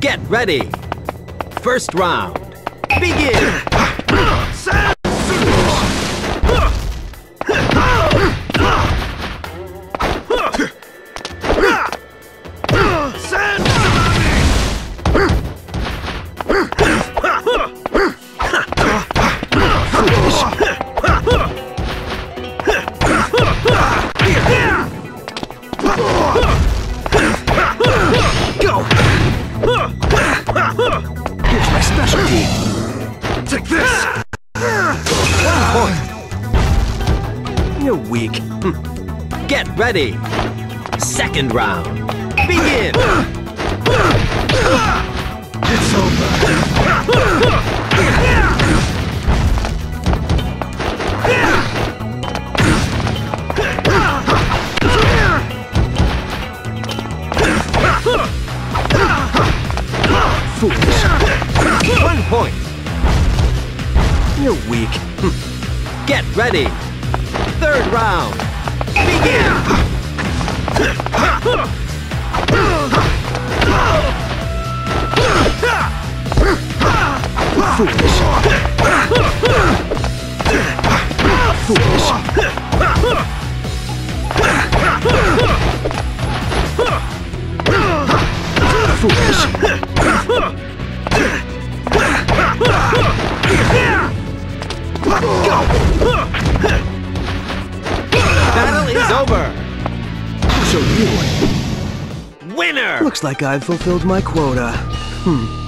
Get ready. First round. Begin. Go! Here's my specialty. Take this! You're weak. Get ready. Second round. Begin. It's over. Foolish. One point. You're weak. Get ready. Third round. Begin. Foolish. Over. So you. Winner. Looks like I've fulfilled my quota. Hmm.